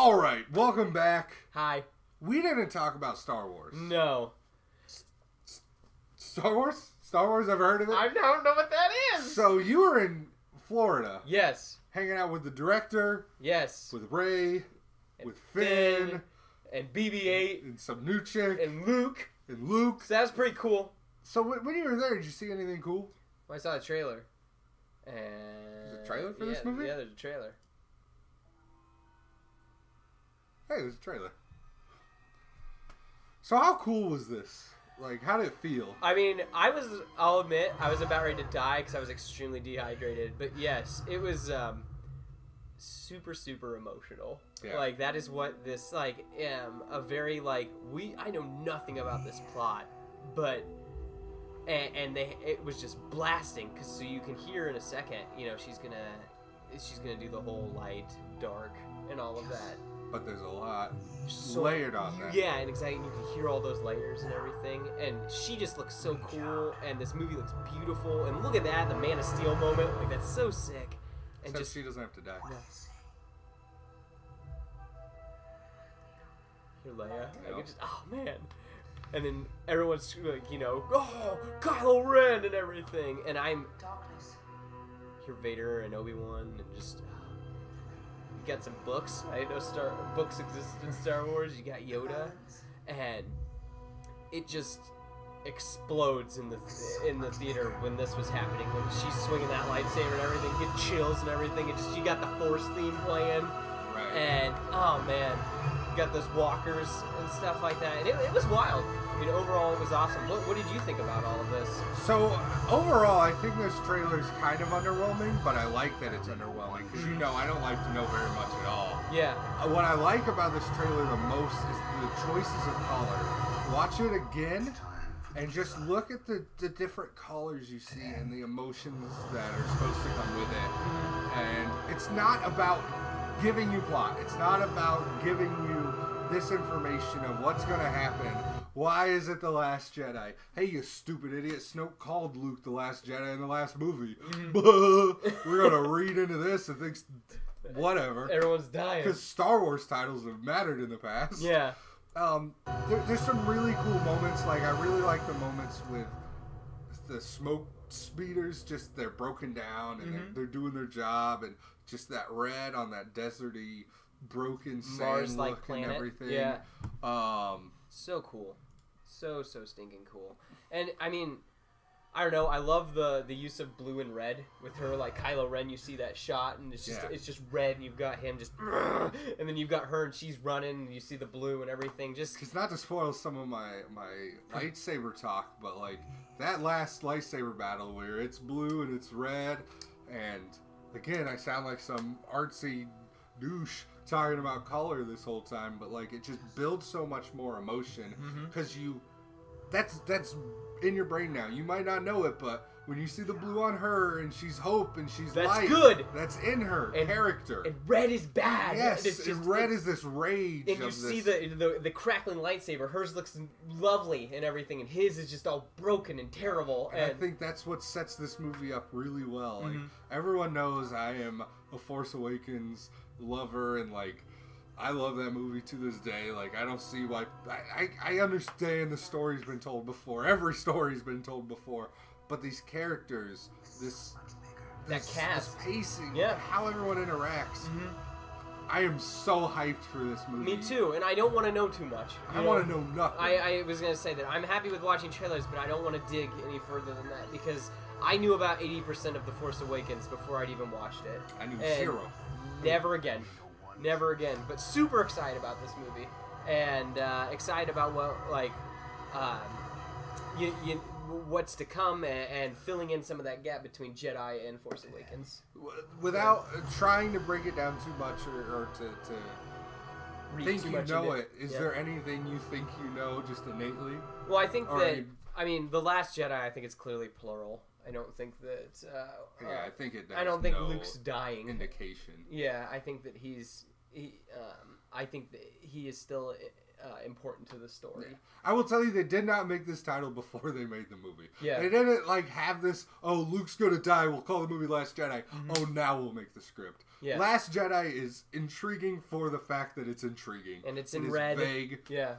All right, welcome back. Hi. We didn't talk about Star Wars. No. Star Wars? Star Wars, ever heard of it? I don't know what that is. So you were in Florida, Yes. hanging out with the director, Yes. with Rey, And with Finn, Finn. And BB-8 and some new chick, and, Luke. and Luke. So that was pretty cool. So when when you were there, did you see anything cool? I saw the trailer. And a trailer for yeah, this movie? Yeah, there's a trailer. Hey, there's a trailer. So how cool was this? Like, how did it feel? I mean, I was. I'll admit, I was about ready to die because I was extremely dehydrated. But yes, it was um, super, super emotional. Yeah. Like that is what this like um a very like we. I know nothing about this plot, but and, and they it was just blasting because so you can hear in a second. You know, she's gonna she's gonna do the whole light, dark, and all of that. But there's a lot So- layered on that. Yeah, and exactly, you can hear all those layers and everything, and she just looks so cool, and this movie looks beautiful, and look at that, the Man of Steel moment, like that's so sick, and Except just she doesn't have to die. hear Leia, I Yeah. could just, oh man, and then everyone's like, you know, oh Kylo Ren and everything, and I'm hear Vader and Obi Wan, and just. You got some books. I didn't know Star books existed in Star Wars. You got Yoda, and it just explodes in the in the theater when this was happening. When she's swinging that lightsaber and everything, get chills and everything. And just you got the Force theme playing, Right. and oh man, got those walkers and stuff like that. And it, it was wild. I mean, overall, it was awesome. What, what did you think about all of this? So overall, I think this trailer is kind of underwhelming, but I like that it's underwhelming because you know I don't like to know very much at all. Yeah, Uh, What I like about this trailer the most is the choices of color. Watch it again and just look at the, the different colors you see and the emotions that are supposed to come with it. And it's not about giving you plot. It's not about giving you this information of what's going to happen. Why is it the Last Jedi? Hey, you stupid idiot! Snoke called Luke the Last Jedi in the last movie. We're gonna read into this and think whatever everyone's dying. because Star Wars titles have mattered in the past. Yeah, Um, there, there's some really cool moments. Like I really like the moments with the smoke speeders. Just they're broken down and they're, Mhm. they're doing their job, and just that red on that deserty, broken sand Mars-like look planet. and everything. Yeah. Um, so cool so so stinking cool and i mean i don't know i love the the use of blue and red with her like kylo ren you see that shot and it's just Yeah. it's just red and you've got him just and then you've got her and she's running and you see the blue and everything just Because not to spoil some of my my lightsaber talk, but like that last lightsaber battle where it's blue and it's red, and again I sound like some artsy douche talking about color this whole time, but like it just builds so much more emotion mm-hmm. because you that's that's in your brain now. You might not know it, but when you see the blue on her and she's hope and she's That's light, good. That's in her And- character. and red is bad yes, and it's just and red it- is this rage. and you see the, the the crackling lightsaber hers looks lovely and everything and his is just all broken and terrible And I think that's what sets this movie up really well. Like Mhm. everyone knows I am a Force Awakens lover and like I love that movie to this day. Like I don't see why I, I, I understand the story's been told before. Every story's been told before. But these characters, this That this, cast. this pacing, Yeah. how everyone interacts. Mhm. I am so hyped for this movie. me too and i don't want to know too much I want to know nothing. I, I was gonna say that I'm happy with watching trailers, but I don't want to dig any further than that because I knew about 80% of The Force Awakens before I'd even watched it. I knew and zero. Never again, never again. But super excited about this movie and uh, excited about what like, um, you, you, what's to come and, and filling in some of that gap between Jedi and Force Awakens. Without uh, trying to break it down too much or, or to, to think you know it. Is Yeah. there anything you think you know just innately? Well, I think Or that you- I mean the Last Jedi. I think it's clearly plural. I don't think that. Uh, Yeah, uh, I think it. I don't think no Luke's dying. indication. Yeah, I think that he's he, um, I think that he is still uh, important to the story. Yeah. I will tell you, they did not make this title before they made the movie. Yeah. They didn't like have this. Oh, Luke's gonna die. We'll call the movie Last Jedi. Oh, now we'll make the script. Mm-hmm. Yeah. Last Jedi is intriguing for the fact that it's intriguing And it's in is red. Vague. Yeah.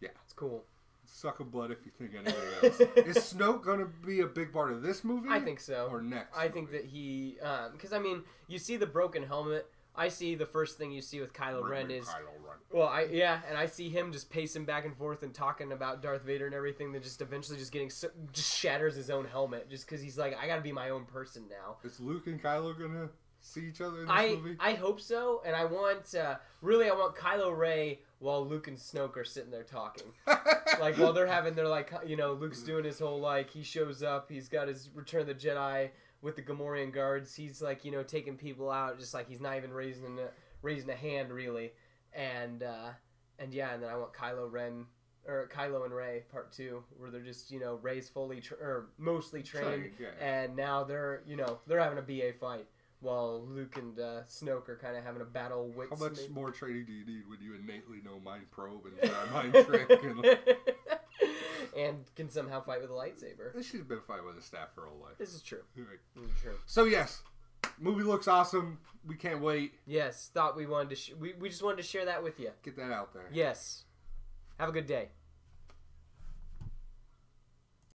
Yeah. It's cool. Suck a blood if you think anything else. is Snoke gonna be a big part of this movie? I think so. Or next? I think that he, because I mean, you see the broken helmet. I see the first thing you see with Kylo Ren is Kylo Ren. well, I yeah, and I see him just pacing back and forth and talking about Darth Vader and everything. That just eventually just getting so, just shatters his own helmet just because he's like, I got to be my own person now. Is Luke and Kylo gonna see each other in this I movie? I hope so, and I want uh, really I want Kylo Rey while Luke and Snoke are sitting there talking. like while they're having their like you know Luke's doing his whole like he shows up he's got his Return of the Jedi with the Gamorrean guards he's like you know taking people out just like he's not even raising a, raising a hand really and uh, and yeah and then I want Kylo Ren or Kylo and Rey part two where they're just you know Rey's fully tra- or mostly trained Trained, yeah. and now they're you know they're having a BA fight while Luke and uh, Snoke are kind of having a battle wits How much maybe. more training do you need when you innately know mind probe and mind trick? And and can somehow fight with a lightsaber. This she's been fighting with a staff her whole life. This is true. Right. This is true. So yes, movie looks awesome. We can't wait. Yes, thought we wanted to. Sh- we we just wanted to share that with you. Get that out there. Yes. Have a good day.